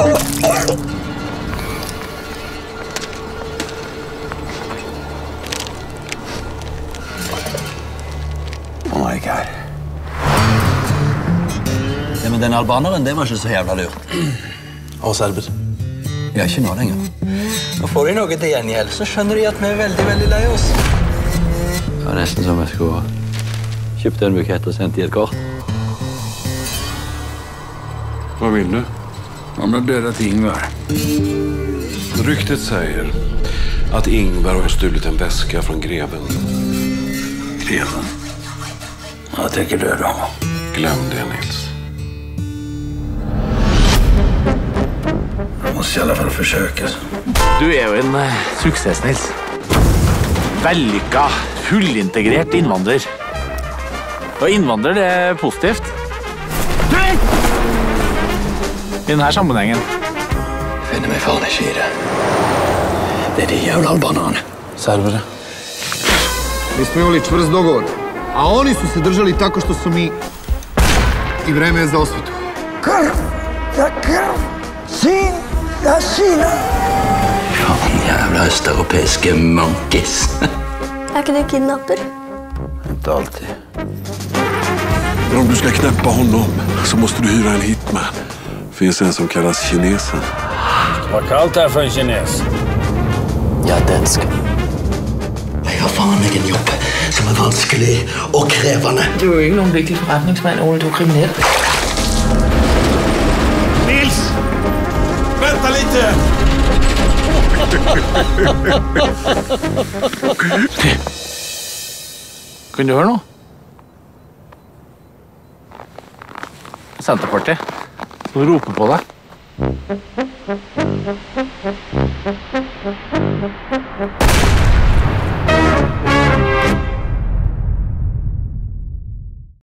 Oh my god. Det men den albaneren, det var ikke så jævla lurt. Og serber. Ja, ikke nå lenger. Nå får de noe til gjengjeld, så skjønner de at vi er veldig veldig lei oss. Det var nesten som jeg skulle kjøpt en bukett og sendt i et kort. Hva vil du? Han har dödat Ingvar. Ryktet säger att Ingvar har stulit en väska från greven. Greven. Jag tänker döda honom. Glöm det, Nils. Jag måste i alla fall försöka. Du er jo en eh, suksess, Nils. Vellykka, fullintegrert innvandrer. Og innvandrer, det er positivt. I denne sammenhengen. Finner meg faen ikke i det. Det er de jævla albanerne. Serbere. Mi smo imali čvrst dogovor, a oni su se držali tako što su mi i vreme je za osvetu. Faen jævla østeuropeiske monkeys. Er ikke du kidnapper? Ikke alltid. Men om du kneppe knäppa honom så måste du hyra en hitman. Finns en som kallas kinesen. Vad kallt det är for en kines. Jeg er dansk. Jeg har faen meg en jobb som er vanskelig og krevende. Du er jo ikke nogen vigtig forretningsmand, Ole. Du er kriminell. Nils! Vänta lite! Kunne du høre noe? Senterpartiet. Som roper på deg.